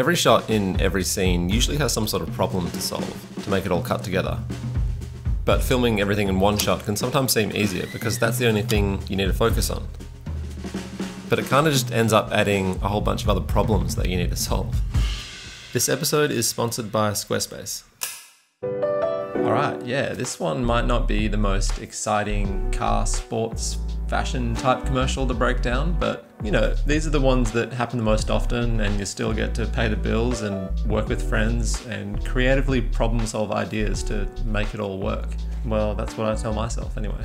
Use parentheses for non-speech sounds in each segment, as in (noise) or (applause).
Every shot in every scene usually has some sort of problem to solve to make it all cut together. But filming everything in one shot can sometimes seem easier because that's the only thing you need to focus on. But it kind of just ends up adding a whole bunch of other problems that you need to solve. This episode is sponsored by Squarespace. Alright, yeah, this one might not be the most exciting car sports fashion type commercial to break down, but you know, these are the ones that happen the most often, and you still get to pay the bills and work with friends and creatively problem solve ideas to make it all work. Well, that's what I tell myself anyway.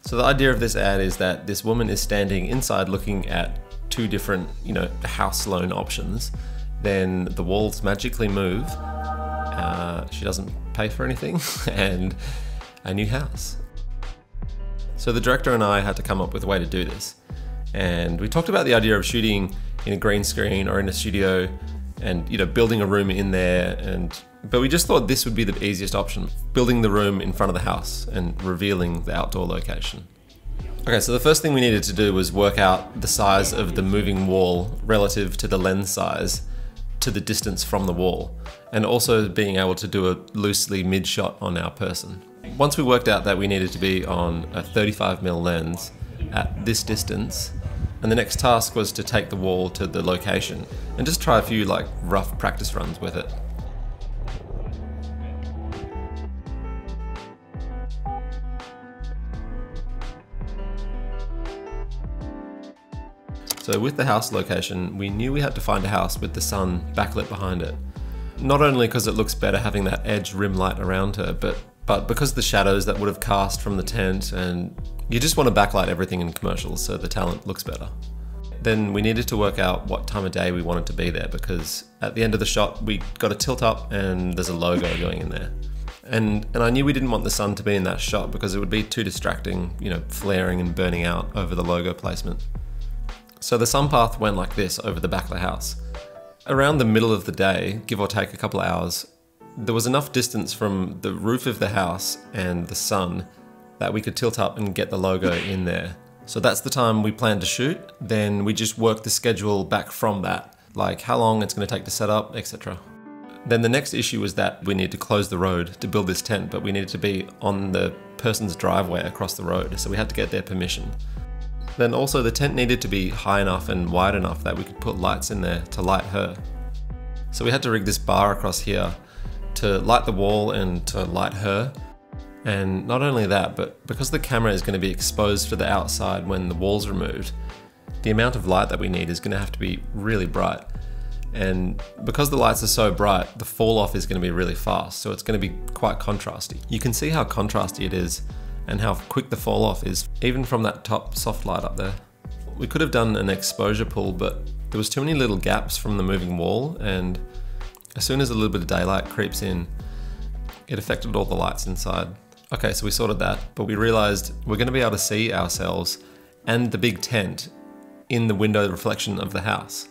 So, the idea of this ad is that this woman is standing inside looking at two different, you know, house loan options. Then the walls magically move. Uh, she doesn't pay for anything, (laughs) and a new house. So the director and I had to come up with a way to do this. And we talked about the idea of shooting in a green screen or in a studio and you know building a room in there. And but we just thought this would be the easiest option building the room in front of the house and revealing the outdoor location. Okay so the first thing we needed to do was work out the size of the moving wall relative to the lens size to the distance from the wall and also being able to do a loosely mid shot on our person. Once we worked out that we needed to be on a 35mm lens at this distance, and the next task was to take the wall to the location and just try a few like rough practice runs with it. So with the house location, we knew we had to find a house with the sun backlit behind it. Not only because it looks better having that edge rim light around her, but but because the shadows that would have cast from the tent and you just want to backlight everything in commercials so the talent looks better. Then we needed to work out what time of day we wanted to be there because at the end of the shot we got a tilt up and there's a logo going in there. And and I knew we didn't want the sun to be in that shot because it would be too distracting, you know, flaring and burning out over the logo placement. So the sun path went like this over the back of the house. Around the middle of the day, give or take a couple of hours, there was enough distance from the roof of the house and the sun that we could tilt up and get the logo (laughs) in there. So that's the time we plan to shoot. Then we just work the schedule back from that, like how long it's going to take to set up, etc. Then the next issue was that we need to close the road to build this tent, but we needed to be on the person's driveway across the road, so we had to get their permission. Then also the tent needed to be high enough and wide enough that we could put lights in there to light her. So we had to rig this bar across here to light the wall and to light her. And not only that, but because the camera is going to be exposed to the outside when the wall's removed, the amount of light that we need is going to have to be really bright. And because the lights are so bright, the fall off is going to be really fast, so it's going to be quite contrasty. You can see how contrasty it is and how quick the fall off is, even from that top soft light up there. We could have done an exposure pull, but there was too many little gaps from the moving wall and as soon as a little bit of daylight creeps in, it affected all the lights inside. Okay, so we sorted that, but we realized we're gonna be able to see ourselves and the big tent in the window reflection of the house.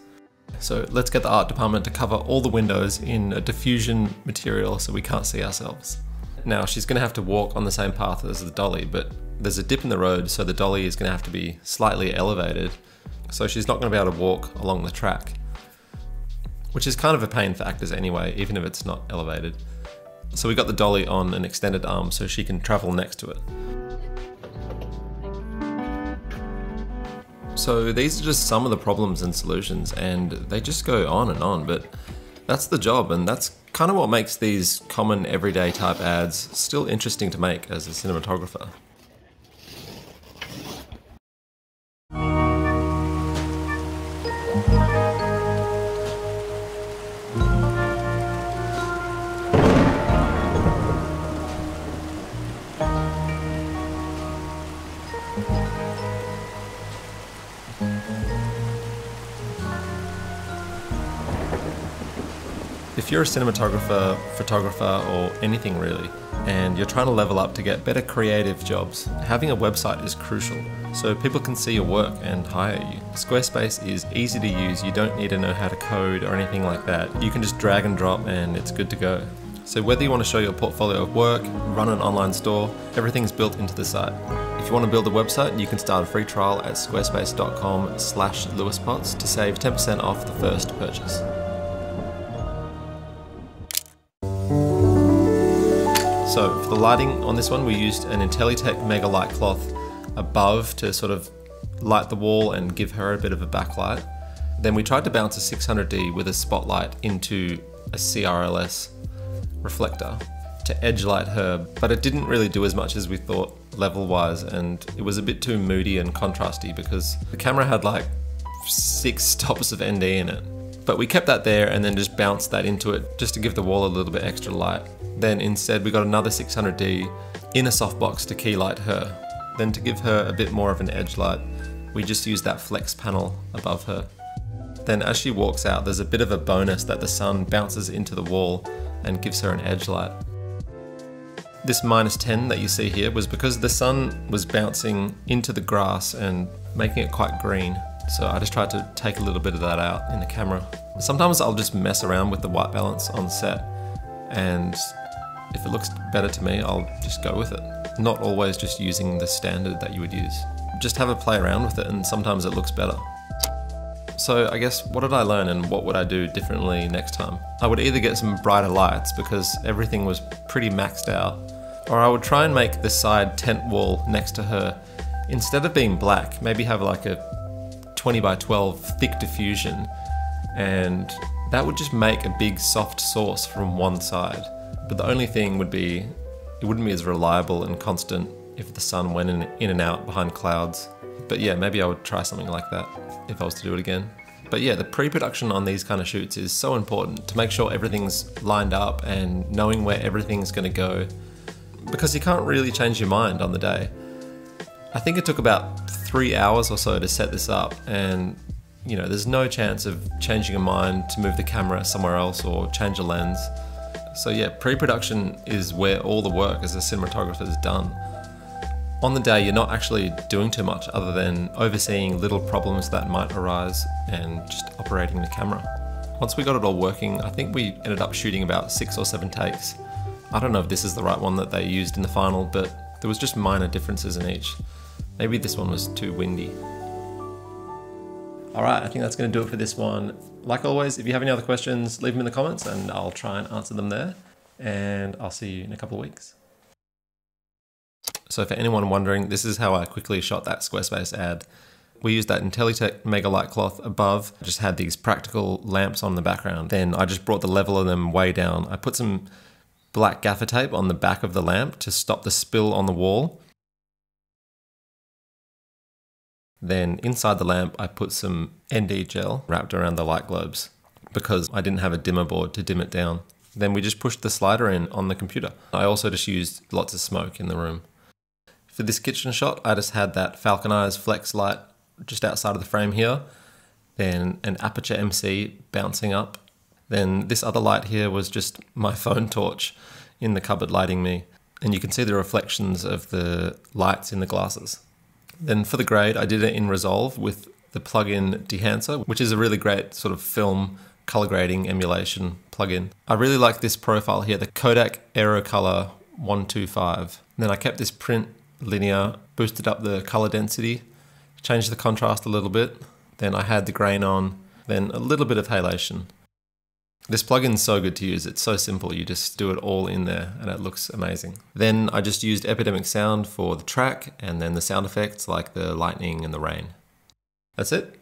So let's get the art department to cover all the windows in a diffusion material so we can't see ourselves. Now she's gonna have to walk on the same path as the dolly, but there's a dip in the road so the dolly is gonna have to be slightly elevated. So she's not gonna be able to walk along the track which is kind of a pain for actors anyway, even if it's not elevated. So we got the dolly on an extended arm so she can travel next to it. So these are just some of the problems and solutions and they just go on and on, but that's the job and that's kind of what makes these common everyday type ads still interesting to make as a cinematographer. If you're a cinematographer, photographer, or anything really, and you're trying to level up to get better creative jobs, having a website is crucial so people can see your work and hire you. Squarespace is easy to use, you don't need to know how to code or anything like that. You can just drag and drop and it's good to go. So whether you want to show your portfolio of work, run an online store, everything's built into the site. If you want to build a website, you can start a free trial at squarespace.com slash lewispotts to save 10% off the first purchase. So for the lighting on this one, we used an Intellytech Mega Light Cloth above to sort of light the wall and give her a bit of a backlight. Then we tried to bounce a 600D with a spotlight into a CRLS reflector to edge light her, but it didn't really do as much as we thought level wise, and it was a bit too moody and contrasty because the camera had like six (laughs) stops of ND in it. But we kept that there and then just bounced that into it just to give the wall a little bit extra light. Then instead we got another 600D in a softbox to key light her. Then to give her a bit more of an edge light, we just used that flex panel above her. Then as she walks out, there's a bit of a bonus that the sun bounces into the wall and gives her an edge light. This minus 10 that you see here was because the sun was bouncing into the grass and making it quite green. So I just tried to take a little bit of that out in the camera. Sometimes I'll just mess around with the white balance on set and if it looks better to me, I'll just go with it. Not always just using the standard that you would use. Just have a play around with it and sometimes it looks better. So I guess what did I learn and what would I do differently next time? I would either get some brighter lights because everything was pretty maxed out, or I would try and make the side tent wall next to her, instead of being black, maybe have like a 20 by 12 thick diffusion and that would just make a big soft source from one side. But the only thing would be, it wouldn't be as reliable and constant if the sun went in, in and out behind clouds. But yeah, maybe I would try something like that if I was to do it again. But yeah, the pre-production on these kind of shoots is so important to make sure everything's lined up and knowing where everything's gonna go because you can't really change your mind on the day. I think it took about three hours or so to set this up and you know, there's no chance of changing a mind to move the camera somewhere else or change a lens. So yeah, pre-production is where all the work as a cinematographer is done. On the day, you're not actually doing too much other than overseeing little problems that might arise and just operating the camera. Once we got it all working, I think we ended up shooting about six or seven takes. I don't know if this is the right one that they used in the final, but there was just minor differences in each. Maybe this one was too windy. All right, I think that's going to do it for this one. Like always, if you have any other questions, leave them in the comments and I'll try and answer them there. And I'll see you in a couple of weeks. So for anyone wondering, this is how I quickly shot that Squarespace ad. We used that Intellytech Mega Light Cloth above, just had these practical lamps on the background. Then I just brought the level of them way down. I put some black gaffer tape on the back of the lamp to stop the spill on the wall. Then inside the lamp, I put some ND gel wrapped around the light globes because I didn't have a dimmer board to dim it down. Then we just pushed the slider in on the computer. I also just used lots of smoke in the room. For this kitchen shot, I just had that Falcon Eyes flex light just outside of the frame here, then an Aputure MC bouncing up. Then this other light here was just my (laughs) phone torch in the cupboard lighting me. And you can see the reflections of the lights in the glasses. Then for the grade, I did it in Resolve with the plugin Dehancer, which is a really great sort of film color grading emulation plugin. I really like this profile here, the Kodak Aerocolor 125. then I kept this print linear, boosted up the color density, changed the contrast a little bit. Then I had the grain on, then a little bit of halation. This plugin's so good to use. It's so simple. You just do it all in there and it looks amazing. Then I just used Epidemic Sound for the track and then the sound effects like the lightning and the rain. That's it.